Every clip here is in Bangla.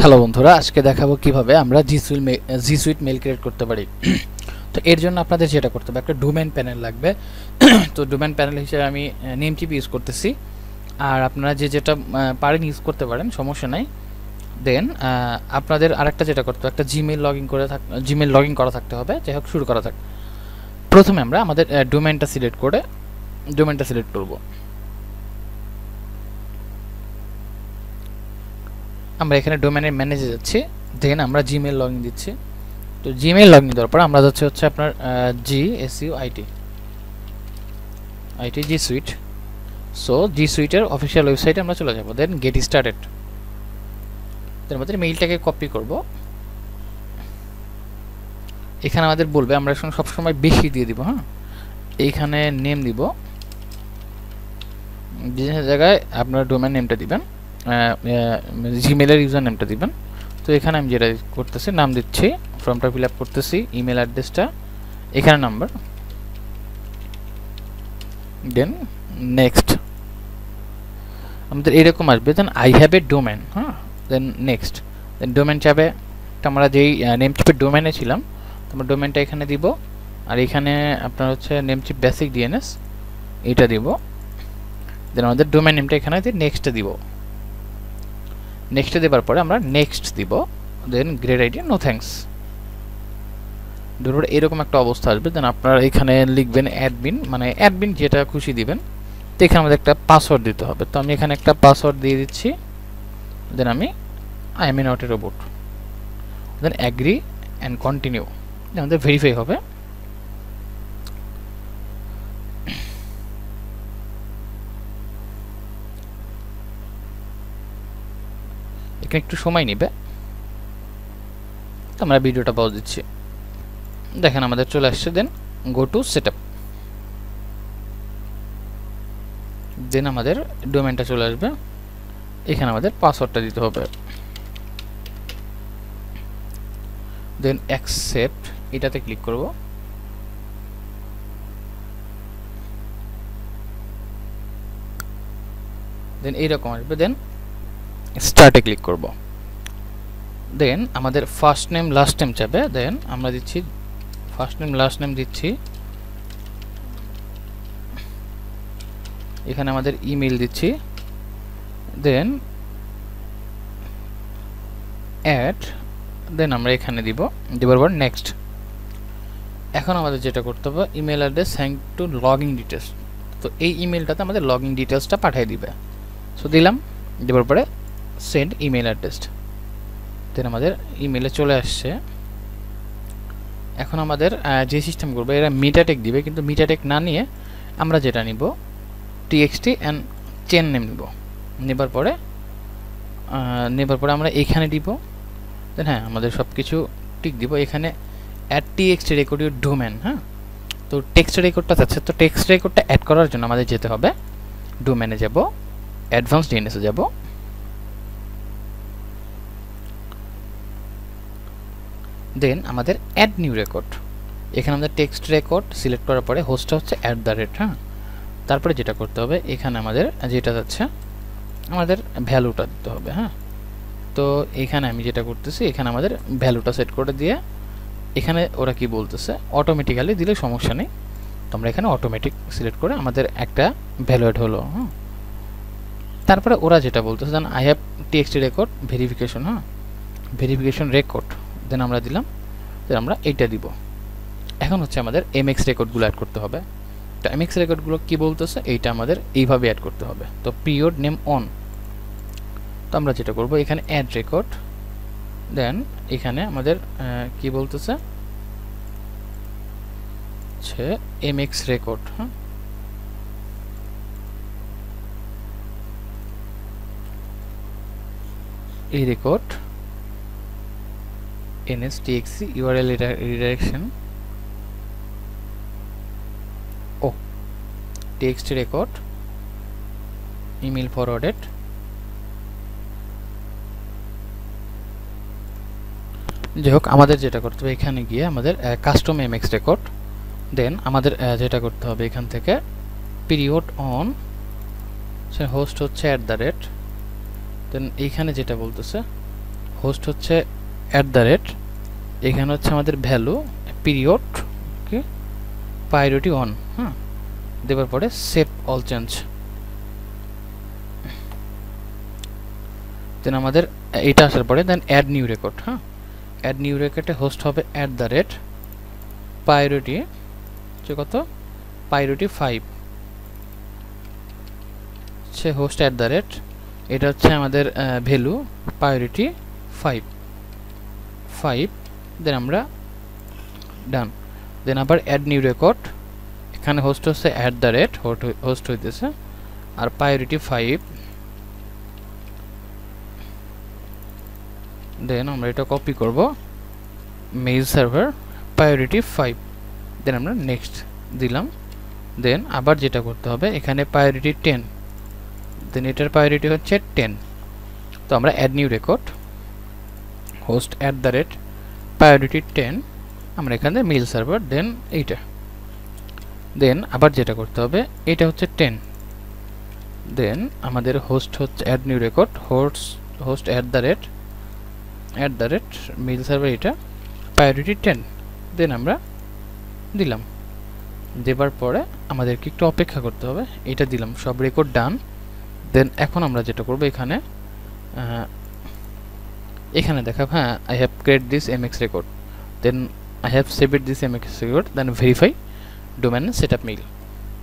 হ্যালো বন্ধুরা, আজকে দেখাবো কীভাবে আমরা G Suite G Suite mail create করতে পারি। তো এর জন্য আপনাদের যেটা করতে হবে, একটা ডোমেন প্যানেল লাগবে। তো ডোমেন প্যানেল হিসেবে আমি নেমচিপ ইউজ করতেছি। আর আপনারা যে যেটা পারেন ইউজ করতে পারেন, সমস্যা নাই। দেন আপনাদের আরেকটা যেটা করতে হবে, একটা জিমেল লগ ইন করে থাক জিমেল লগ ইন করা থাকতে হবে। যাই হোক, শুরু করা থাক। প্রথমে আমরা আমাদের ডোমেনটা সিলেক্ট করে ডোমেনটা সিলেক্ট করব। আমরা এখানে ডোমেনের ম্যানেজে যাচ্ছি। দেন আমরা জিমেল লগ ইন দিচ্ছি। তো জিমেল লগ ইন দেওয়ার পর আমরা যাচ্ছি হচ্ছে আপনার G S U IT IT G Suite so G সুইটের official ওয়েবসাইটে আমরা চলে যাব। দেন গেট স্টার্টেড দেন আমাদের মেইলটাকে কপি করব। এখানে আমাদের বলবে, আমরা এখন সবসময় বেশি দিয়ে দিব হ্যাঁ? এইখানে নেম দিব। বিজনেস জায়গায় আপনার ডোমেন নেমটা দিবেন। জিমেলের ইউজার নেমটা দিবেন। তো এখানে আমি যেটা করতেছি, নাম দিচ্ছি ফর্মটা ফিল আপ করতেছি ইমেল অ্যাড্রেসটা এখানে নাম্বার দেন নেক্সট আমাদের এরকম আসবে। Then I have a domain হ্যাঁ? দেন নেক্সট দেন ডোমেন চাবে আমরা যেই নেম চিপের ডোমেনে ছিলাম আমরা ডোমেনটা এখানে দিব। আর এখানে আপনার হচ্ছে নেম চিপ বেসিক ডিএনএস এটা দিব। দেন আমাদের ডোমেন নেমটা এখানে দিয়ে নেক্সট দিব। নেক্সটে দেওয়ার পরে আমরা নেক্সট দিব then great ID no thanks ধরুন এরকম একটা অবস্থা আসবে দেন আপনারা এখানে লিখবেন অ্যাডমিন মানে অ্যাডমিন যেটা খুশি দিবেন, তো এখানে আমাদের একটা পাসওয়ার্ড দিতে হবে। তো আমি এখানে একটা পাসওয়ার্ড দিয়ে দিচ্ছি দেন আমি I am a not a robot then agree and continue আমাদের ভেরিফাই হবে। একটু সময় নেবে। আমরা ভিডিওটা পাওয়া দিচ্ছি। দেখেন আমাদের চলে আসছে দেন গো টু সেট দেন আমাদের ডোমেনটা চলে আসবে। এখানে আমাদের পাসওয়ার্ডটা দিতে হবে। দেন অ্যাকসেপ্ট এটাতে ক্লিক করব। দেন এইরকম আসবে। দেন স্টার্টে ক্লিক করব। দেন আমাদের ফার্স্ট নেম লাস্ট নেম চাবে দেন আমরা দিচ্ছি ফার্স্ট নেম লাস্ট নেম দিচ্ছি। এখানে আমাদের ইমেল দিচ্ছি। দেন অ্যাড দেন আমরা এখানে দিব, দেবার পর নেক্সট এখন আমাদের যেটা করতে হবে email address thank to login details তো এই ইমেলটাতে আমাদের লগইন ডিটেলসটা পাঠিয়ে দিবে। সো দিলাম, দেবার পরে সেন্ড ইমেল অ্যাড্রেস দেন আমাদের ইমেলে চলে আসছে। এখন আমাদের যে সিস্টেম করব, এরা মিটাটেক দিবে, কিন্তু মিটাটেক না নিয়ে আমরা যেটা নিব টিএক্সটি অ্যান্ড চেন নেম নিব। নেবার পরে নেবার পরে আমরা এখানে দিব। দেন হ্যাঁ আমাদের সব কিছু টিক দিব। এখানে add TXT record your domain হ্যাঁ? তো টেক্সট রেকর্ডটা যাচ্ছে, তো টেক্সট রেকর্ডটা অ্যাড করার জন্য আমাদের যেতে হবে। ডোমেনে যাব অ্যাডভান্স ডিএনএসে যাব। দেন আমাদের অ্যাড নিউ রেকর্ড এখানে আমাদের টেক্সট রেকর্ড সিলেক্ট করার পরে হোস্টটা হচ্ছে অ্যাট দ্য রেট হ্যাঁ? তারপরে যেটা করতে হবে, এখানে আমাদের যেটা যাচ্ছে, আমাদের ভ্যালুটা দিতে হবে হ্যাঁ? তো এখানে আমি যেটা করতেছি, এখানে আমাদের ভ্যালুটা সেট করে দিয়ে, এখানে ওরা কি বলতেছে অটোমেটিক্যালি দিলে সমস্যা নেই। তো আমরা এখানে অটোমেটিক সিলেক্ট করে আমাদের একটা ভ্যালু অ্যাড হলো হ্যাঁ? তারপরে ওরা যেটা বলতেছে then I have TXT record verification হ্যাঁ? ভেরিফিকেশন রেকর্ড দেন আমরা দিলাম দেন আমরা এইটা দিব। এখন হচ্ছে আমাদের এমএক্স রেকর্ডগুলো অ্যাড করতে হবে। তো এমএক্স রেকর্ডগুলো কি বলতেছে? এইটা আমাদের এইভাবে অ্যাড করতে হবে। তো পিরিয়ড নেম অন তো আমরা যেটা করব, এখানে অ্যাড রেকর্ড দেন এখানে আমাদের কি বলতেছে? হচ্ছে এমএক্স রেকর্ড হ্যাঁ? এই record nstxt url redirection. Oh text record. Email forwarded. যাই হোক আমাদের যেটা করতে হবে এখানে গিয়ে আমাদের কাস্টম এমএক্স রেকর্ড দেন আমাদের যেটা করতে হবে এখান থেকে পিরিয়ড অন সে হোস্ট হচ্ছে অ্যাট দ্য রেট দেন এইখানে যেটা বলতেছে হোস্ট হচ্ছে অ্যাট দ্য রেট এখানে হচ্ছে আমাদের value period okay priority on হ্যাঁ দেওয়ার পরে সেভ অল চেঞ্জ দেন আমাদের এটা আসার পরে দেন অ্যাড নিউ রেকর্ড হ্যাঁ অ্যাড নিউ রেকর্ডে হোস্ট হবে অ্যাট দ্য রেট প্রায়োরিটি হচ্ছে কত? প্রায়োরিটি ফাইভ হচ্ছে হোস্ট অ্যাট দ্য রেট এটা হচ্ছে আমাদের value priority five five then আমরা ডান দেন আবার অ্যাড নিউ রেকর্ড এখানে হোস্ট হচ্ছে অ্যাট দ্য রেট হোস্ট হইতেছে। আর প্রায়োরিটি ফাইভ দেন আমরা এটা কপি করব। Mail server priority five then আমরা নেক্সট দিলাম। দেন আবার যেটা করতে হবে, এখানে প্রায়োরিটি টেন দেন এটার প্রায়োরিটি হচ্ছে টেন তো আমরা add new record host at the rate priority ten আমরা এখানে মেইল সার্ভার দেন এইটা। দেন আবার যেটা করতে হবে, এটা হচ্ছে টেন দেন আমাদের হোস্ট হচ্ছে add new record host host at the rate at the rate mail server এটা প্রায়োরিটি টেন দেন আমরা দিলাম। দেবার পরে আমাদেরকে একটু অপেক্ষা করতে হবে, এটা দিলাম, সব রেকর্ড ডান দেন এখন আমরা যেটা করব এখানে এখানে দেখাব হ্যাঁ I have create this M X record then I have saved this M X record then verify domain set up mail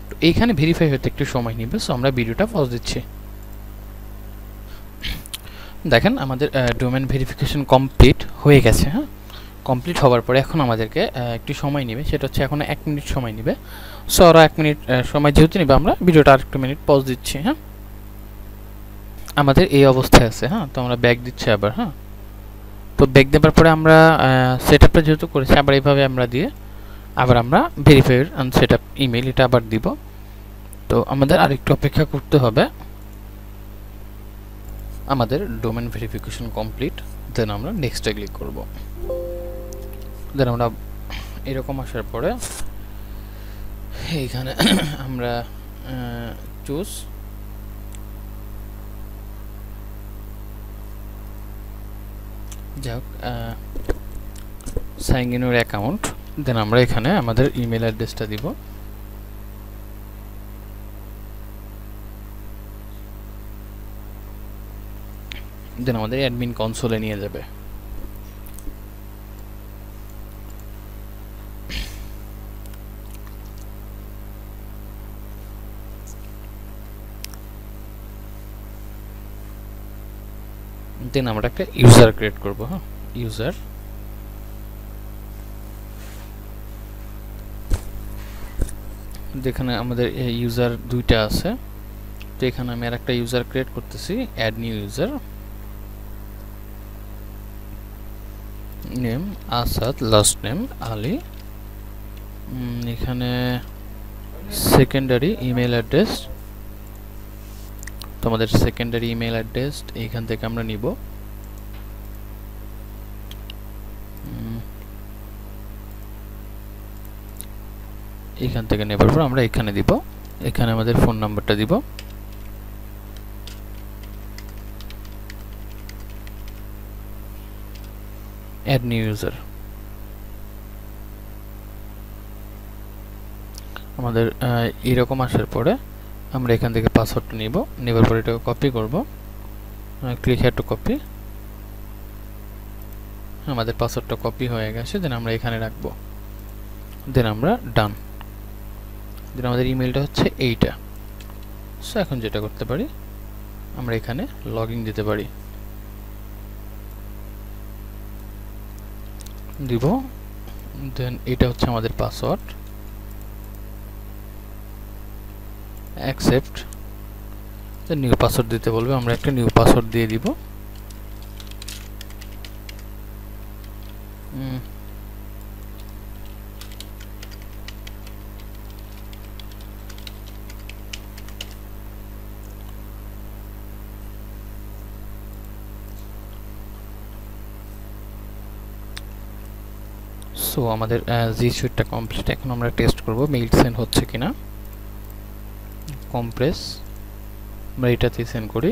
তো এইখানে ভেরিফাই হতে একটু সময় নেবে সো আমরা ভিডিওটা পজ দিচ্ছি। দেখেন, আমাদের ডোমেন ভেরিফিকেশন কমপ্লিট হয়ে গেছে হ্যাঁ? কমপ্লিট হওয়ার পরে এখন আমাদেরকে একটু সময় নেবে, সেটা হচ্ছে এখন এক মিনিট সময় নেবে। সো আরও এক মিনিট সময় যেহেতু নেবে, আমরা ভিডিওটা আর একটু মিনিট পজ দিচ্ছি হ্যাঁ? আমাদের এই অবস্থায় আছে হ্যাঁ? তো আমরা ব্যাক দিচ্ছি আবার হ্যাঁ? তো ব্যাক দেওয়ার পরে আমরা সেট আপটা যেহেতু করেছি, আবার এইভাবে আমরা দিয়ে আবার আমরা ভেরিফাইড সেট আপ ইমেল এটা আবার দিব। তো আমাদের আরেকটু অপেক্ষা করতে হবে। আমাদের ডোমেন ভেরিফিকেশন কমপ্লিট দেন আমরা নেক্সটে ক্লিক করব। দেন আমরা এরকম আসার পরে, এইখানে আমরা চুজ যাক সাইন ইনের অ্যাকাউন্ট দেন আমরা এখানে আমাদের ইমেল অ্যাড্রেসটা দিব। দেন আমাদের অ্যাডমিন কনসোলে নিয়ে যাবে। দেন আমরা একটা ইউজার ক্রিয়েট করব হ্যাঁ? ইউজার যেখানে আমাদের ইউজার দুইটা আছে, তো এখানে আমি আর একটা ইউজার ক্রিয়েট করতেছি add new user name Asad last name Ali এখানে সেকেন্ডারি ইমেল অ্যাড্রেস তো সেকেন্ডারি ইমেল অ্যাড্রেস এইখান থেকে আমরা নিব। এখান থেকে নেবার পর আমরা এখানে দিব। এখানে আমাদের ফোন নাম্বারটা দিব। অ্যাড নিউ ইউজার আমাদের এরকম আসার পরে আমরা এখান থেকে পাসওয়ার্ডটা নিব। নেবার পরে এটাকে কপি করব। ক্লিক হ্যাড টু কপি আমাদের পাসওয়ার্ডটা কপি হয়ে গেছে দেন আমরা এখানে রাখব। দেন আমরা ডান দেন আমাদের ইমেলটা হচ্ছে এইটা। সো এখন যেটা করতে পারি, আমরা এখানে লগ দিতে পারি। দিব। দেন এটা হচ্ছে আমাদের পাসওয়ার্ড অ্যাকসেপ্ট নিউ পাসওয়ার্ড দিতে বলবে। আমরা একটা নিউ পাসওয়ার্ড দিয়ে দিব। সো আমাদের জি সুইটটা কমপ্লিট এখন আমরা টেস্ট করব মেইল সেন্ড হচ্ছে কিনা। কম্প্রেস আমরা এটাতে সেন্ড করি।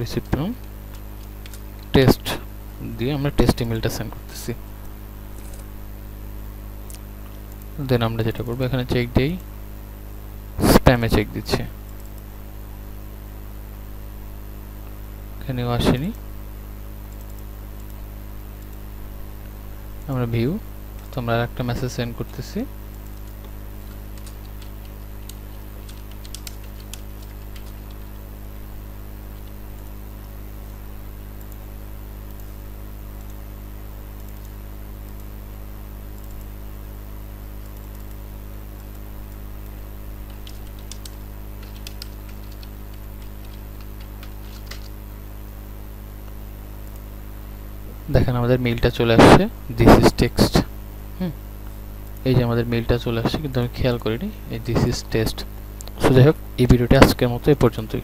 রিসিভ পেলাম টেস্ট দিয়ে আমরা টেস্ট ইমেলটা সেন্ড করতেছি। দেন আমরা যেটা করব, এখানে চেক দিই স্প্যামে চেক দিচ্ছে। এখানেও আসেনি। আমরা ভিউ আমরা একটা মেসেজ সেন্ড করতেছি। দেখেন আমাদের মেইলটা চলে আসছে। দিস ইজ টেক্সট এই যে আমাদের মেলটা চলে আসছে, কিন্তু আমি খেয়াল করিনি। এই দিস ইজ টেস্ট সো যাই হোক, এই ভিডিওটি আজকের মতো, এই পর্যন্তই।